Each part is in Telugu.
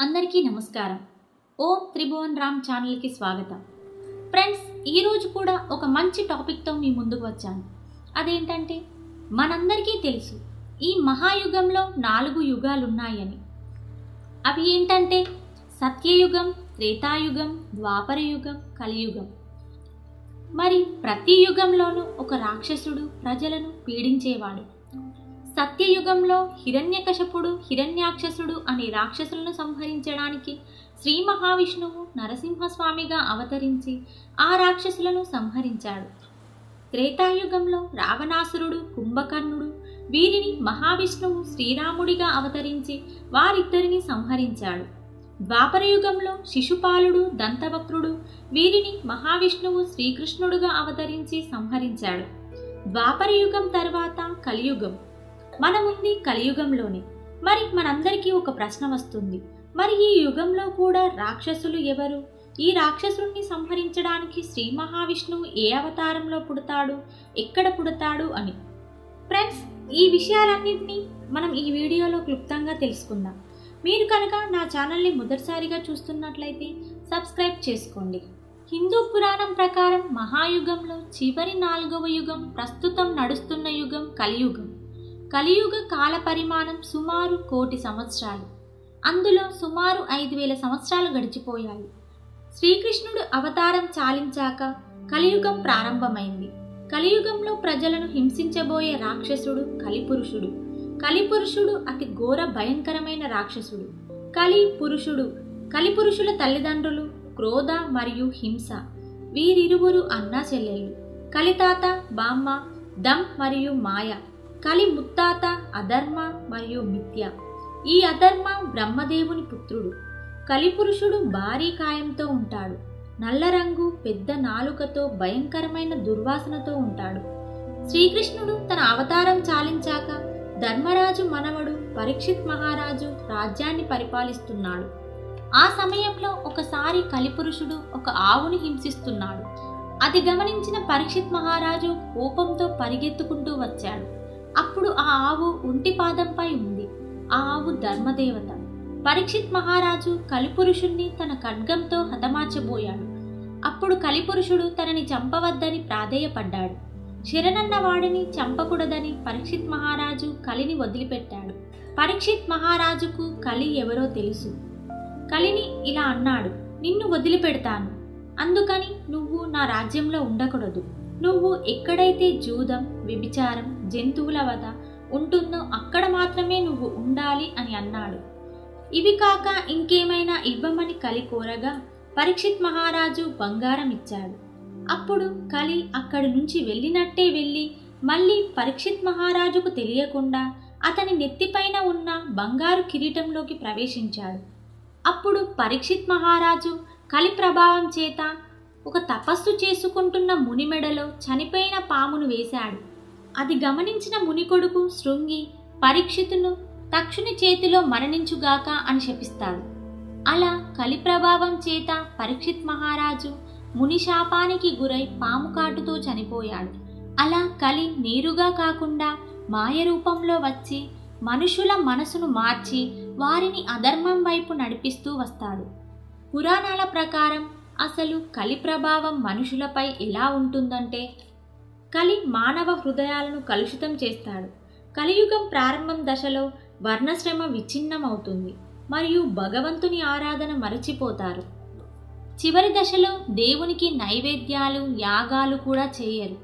అందరికీ నమస్కారం. ఓం త్రిభువన్ రామ్ ఛానల్కి స్వాగతం. ఫ్రెండ్స్ ఈరోజు కూడా ఒక మంచి టాపిక్తో మీ ముందుకు వచ్చాను. అదేంటంటే మనందరికీ తెలుసు ఈ మహాయుగంలో నాలుగు యుగాలు ఉన్నాయని అవి ఏంటంటే సత్యయుగం త్రేతాయుగం ద్వాపరయుగం కలియుగం. మరి ప్రతి యుగంలోనూ ఒక రాక్షసుడు ప్రజలను పీడించేవాడు. సత్యయుగంలో హిరణ్యకశపుడు హిరణ్యాక్షసుడు అనే రాక్షసులను సంహరించడానికి శ్రీ మహావిష్ణువు నరసింహస్వామిగా అవతరించి ఆ రాక్షసులను సంహరించాడు. త్రేతాయుగంలో రావణాసురుడు కుంభకర్ణుడు వీరిని మహావిష్ణువు శ్రీరాముడిగా అవతరించి వారిద్దరిని సంహరించాడు. ద్వాపరయుగంలో శిశుపాలుడు దంతవక్రుడు వీరిని మహావిష్ణువు శ్రీకృష్ణుడుగా అవతరించి సంహరించాడు. ద్వాపరయుగం తర్వాత కలియుగం. మనముంది కలియుగంలోనే. మరి మనందరికీ ఒక ప్రశ్న వస్తుంది. మరి ఈ యుగంలో కూడా రాక్షసులు ఎవరు? ఈ రాక్షసుల్ని సంహరించడానికి శ్రీ మహావిష్ణువు ఏ అవతారంలో పుడతాడు? ఎక్కడ పుడతాడు అని. ఫ్రెండ్స్ ఈ విషయాలన్నింటినీ మనం ఈ వీడియోలో క్లుప్తంగా తెలుసుకుందాం. మీరు కనుక నా ఛానల్ని మొదటిసారిగా చూస్తున్నట్లయితే సబ్స్క్రైబ్ చేసుకోండి. హిందూ పురాణం ప్రకారం మహాయుగంలో చివరి నాలుగవ యుగం ప్రస్తుతం నడుస్తున్న యుగం కలియుగం. కలియుగ కాల పరిమాణం సుమారు కోటి సంవత్సరాలు. అందులో సుమారు ఐదు వేల సంవత్సరాలు గడిచిపోయాయి. శ్రీకృష్ణుడు అవతారం చాలించాక కలియుగం ప్రారంభమైంది. కలియుగంలో ప్రజలను హింసించబోయే రాక్షసుడు కలిపురుషుడు. కలిపురుషుడు అతి ఘోర భయంకరమైన రాక్షసుడు. కలి పురుషుడు కలిపురుషుల తల్లిదండ్రులు క్రోధ మరియు హింస. వీరిరువురు అన్నా చెల్లెళ్ళు కలితాత బామ్మ దమ్ మరియు మాయ. కలి ముత్తాత అధర్మ మరియు మిథ్య. ఈ అధర్మ బ్రహ్మదేవుని పుత్రుడు. కలిపురుషుడు భారీ కాయంతో ఉంటాడు. నల్ల రంగు పెద్ద నాలుకతో భయంకరమైన దుర్వాసనతో ఉంటాడు. శ్రీకృష్ణుడు తన అవతారం చాలించాక ధర్మరాజు మనవడు పరీక్షిత్ మహారాజు రాజ్యాన్ని పరిపాలిస్తున్నాడు. ఆ సమయంలో ఒకసారి కలిపురుషుడు ఒక ఆవుని హింసిస్తున్నాడు. అది గమనించిన పరీక్షిత్ మహారాజు కోపంతో పరిగెత్తుకుంటూ వచ్చాడు. అప్పుడు ఆ ఆవు ఒంటి పాదంపై ఉంది. ఆ ఆవు ధర్మదేవత. పరీక్షిత్ మహారాజు కలిపురుషుణ్ణి తన ఖడ్గంతో హతమార్చబోయాడు. అప్పుడు కలిపురుషుడు తనని చంపవద్దని ప్రాధేయపడ్డాడు. శరణన్న వాడిని చంపకూడదని పరీక్షిత్ మహారాజు కలిని వదిలిపెట్టాడు. పరీక్షిత్ మహారాజుకు కలి ఎవరో తెలుసు. కలిని ఇలా అన్నాడు నిన్ను వదిలిపెడతాను. అందుకని నువ్వు నా రాజ్యంలో ఉండకూడదు. నువ్వు ఎక్కడైతే జూదం వ్యభిచారం జంతువుల వద ఉంటుందో అక్కడ మాత్రమే నువ్వు ఉండాలి అని అన్నాడు. ఇవి కాక ఇంకేమైనా ఇవ్వమని కలి కోరగా పరీక్షిత్ మహారాజు బంగారం ఇచ్చాడు అప్పుడు కలి అక్కడి నుంచి వెళ్ళినట్టే వెళ్ళి మళ్ళీ పరీక్షిత్ మహారాజుకు తెలియకుండా అతని నెత్తిపైన ఉన్న బంగారు కిరీటంలోకి ప్రవేశించాడు. అప్పుడు పరీక్షిత్ మహారాజు కలి ప్రభావం చేత ఒక తపస్సు చేసుకుంటున్న ముని మెడలో చనిపోయిన పామును వేశాడు. అది గమనించిన ముని కొడుకు శృంగి పరీక్షితును తక్షుని చేతిలో మరణించుగాక అని శపిస్తాడు. అలా కలి ప్రభావం చేత పరీక్షిత్ మహారాజు ముని శాపానికి గురై పాము కాటుతో చనిపోయాడు. అలా కలి నేరుగా కాకుండా మాయ రూపంలో వచ్చి మనుషుల మనసును మార్చి వారిని అధర్మం వైపు నడిపిస్తూ వస్తాడు. పురాణాల ప్రకారం అసలు కలి ప్రభావం మనుషులపై ఎలా ఉంటుందంటే కలి మానవ హృదయాలను కలుషితం చేస్తాడు. కలియుగం ప్రారంభం దశలో వర్ణశ్రమ విచ్ఛిన్నమవుతుంది. మరియు భగవంతుని ఆరాధన మరచిపోతారు. చివరి దశలో దేవునికి నైవేద్యాలు యాగాలు కూడా చేయరు.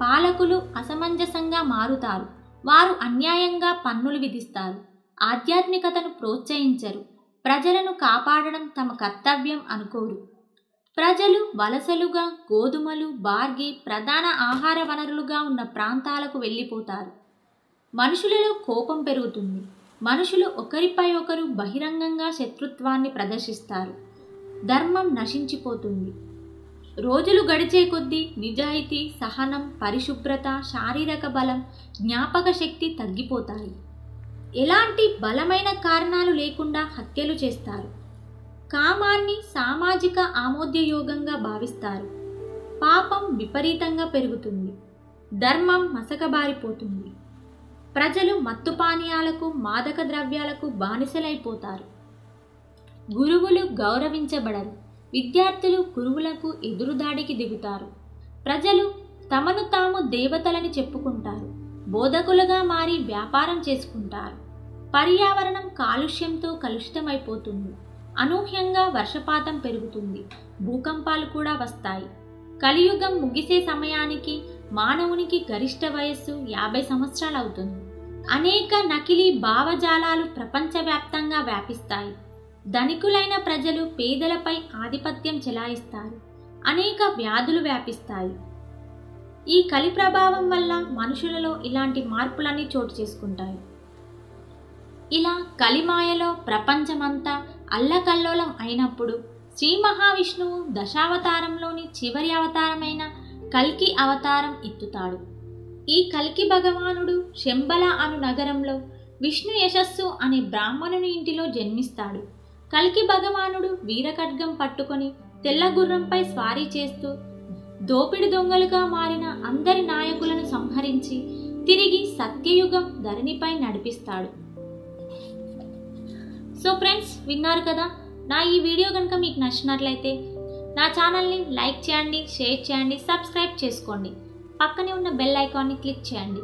పాలకులు అసమంజసంగా మారుతారు. వారు అన్యాయంగా పన్నులు విధిస్తారు. ఆధ్యాత్మికతను ప్రోత్సహించరు. ప్రజలను కాపాడడం తమ కర్తవ్యం అనుకోరు. ప్రజలు వలసలుగా గోధుమలు బార్గి ప్రధాన ఆహార వనరులుగా ఉన్న ప్రాంతాలకు వెళ్ళిపోతారు. మనుషులలో కోపం పెరుగుతుంది. మనుషులు ఒకరిపై ఒకరు బహిరంగంగా శత్రుత్వాన్ని ప్రదర్శిస్తారు. ధర్మం నశించిపోతుంది. రోజులు గడిచే కొద్దీ నిజాయితీ సహనం పరిశుభ్రత శారీరక బలం జ్ఞాపక శక్తి తగ్గిపోతాయి. ఎలాంటి బలమైన కారణాలు లేకుండా హత్యలు చేస్తారు. కామాన్ని సామాజిక ఆమోద్యయోగంగా భావిస్తారు. పాపం విపరీతంగా పెరుగుతుంది. ధర్మం మసకబారిపోతుంది. ప్రజలు మత్తు పానీయాలకు మాదక ద్రవ్యాలకు బానిసలైపోతారు. గురువులు గౌరవించబడరు. విద్యార్థులు గురువులకు ఎదురుదాడికి దిగుతారు. ప్రజలు తమను తాము దేవతలని చెప్పుకుంటారు. బోధకులుగా మారి వ్యాపారం చేసుకుంటారు. పర్యావరణం కాలుష్యంతో కలుషితమైపోతుంది. అనూహ్యంగా వర్షపాతం పెరుగుతుంది. భూకంపాలు కూడా వస్తాయి. కలియుగం ముగిసే సమయానికి మానవునికి గరిష్ట వయస్సు యాభై సంవత్సరాలు అవుతుంది అనేక నకిలీ భావజాలాలు ప్రపంచవ్యాప్తంగా వ్యాపిస్తాయి. ధనికులైన ప్రజలు పేదలపై ఆధిపత్యం చెలాయిస్తారు. అనేక వ్యాధులు వ్యాపిస్తాయి. ఈ కలి ప్రభావం వల్ల మనుషులలో ఇలాంటి మార్పులన్నీ చోటు చేసుకుంటాయి. ఇలా కలిమాయలో ప్రపంచమంతా అల్లకల్లోలం అయినప్పుడు శ్రీ మహావిష్ణువు దశావతారంలోని చివరి అవతారమైన కల్కి అవతారం ఎత్తుతాడు. ఈ కల్కి భగవానుడు శంబల అను నగరంలో విష్ణు యశస్సు అనే బ్రాహ్మణుని ఇంటిలో జన్మిస్తాడు. కల్కి భగవానుడు వీరఖడ్గం పట్టుకొని తెల్ల గుర్రంపై స్వారీ చేస్తూ దోపిడి దొంగలుగా మారిన అందరి నాయకులను సంహరించి తిరిగి సత్యయుగం ధరణిపై నడిపిస్తాడు. సో ఫ్రెండ్స్ విన్నారు కదా? నా ఈ వీడియో కనుక మీకు నచ్చినట్లయితే నా ఛానల్ని లైక్ చేయండి షేర్ చేయండి సబ్స్క్రైబ్ చేసుకోండి. పక్కనే ఉన్న బెల్ ఐకాన్ని క్లిక్ చేయండి.